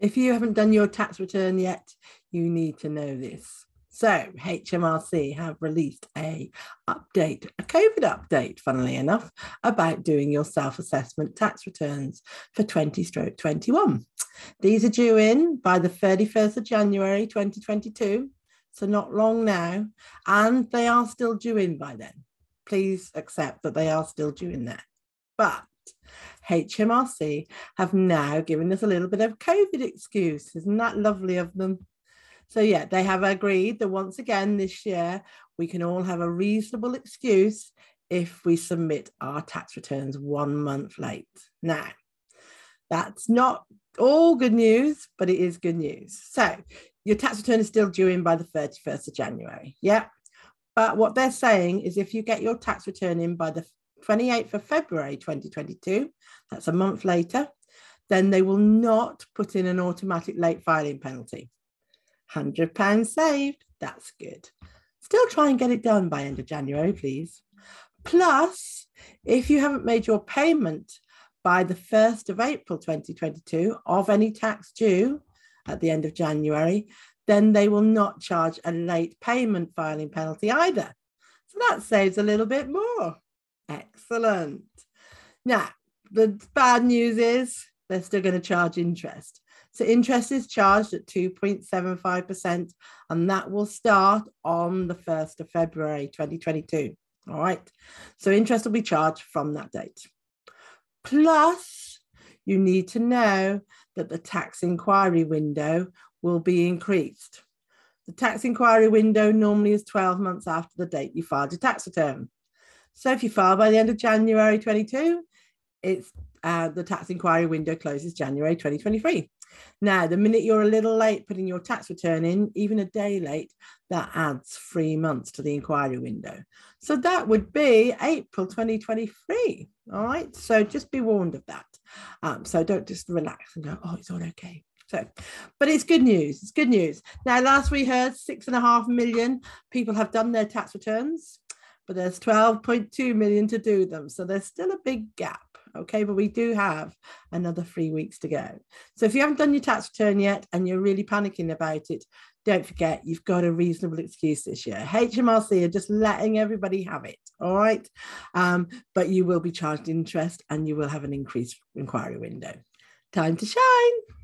If you haven't done your tax return yet, you need to know this. So HMRC have released a update, a COVID update, funnily enough, about doing your self-assessment tax returns for 20 stroke 21. These are due in by the 31st of January 2022, so not long now, and they are still due in by then. Please accept that they are still due in there. But HMRC have now given us a little bit of COVID excuse. Isn't that lovely of them? So, yeah, they have agreed that once again this year we can all have a reasonable excuse if we submit our tax returns one month late. Now, that's not all good news, but it is good news. So, your tax return is still due in by the 31st of January. Yeah. But what they're saying is if you get your tax return in by the 28th of February 2022, that's a month later, then they will not put in an automatic late filing penalty. £100 saved, that's good. Still try and get it done by end of January, please. Plus, if you haven't made your payment by the 1st of April 2022 of any tax due at the end of January, then they will not charge a late payment filing penalty either. So that saves a little bit more. Excellent. Now, the bad news is they're still going to charge interest. So interest is charged at 2.75%, and that will start on the 1st of February 2022. All right. So interest will be charged from that date. Plus, you need to know that the tax inquiry window will be increased. The tax inquiry window normally is 12 months after the date you filed your tax return. So if you file by the end of January 22, it's uh, the tax inquiry window closes January 2023. Now, the minute you're a little late putting your tax return in, even a day late, that adds three months to the inquiry window. So that would be April 2023. All right. So just be warned of that. Um, so don't just relax and go, oh, it's all okay. So, but it's good news. It's good news. Now, last we heard, six and a half million people have done their tax returns, but there's 12.2 million to do them. So there's still a big gap. Okay, but we do have another three weeks to go. So if you haven't done your tax return yet and you're really panicking about it, don't forget you've got a reasonable excuse this year. HMRC are just letting everybody have it. All right. Um, but you will be charged interest and you will have an increased inquiry window. Time to shine.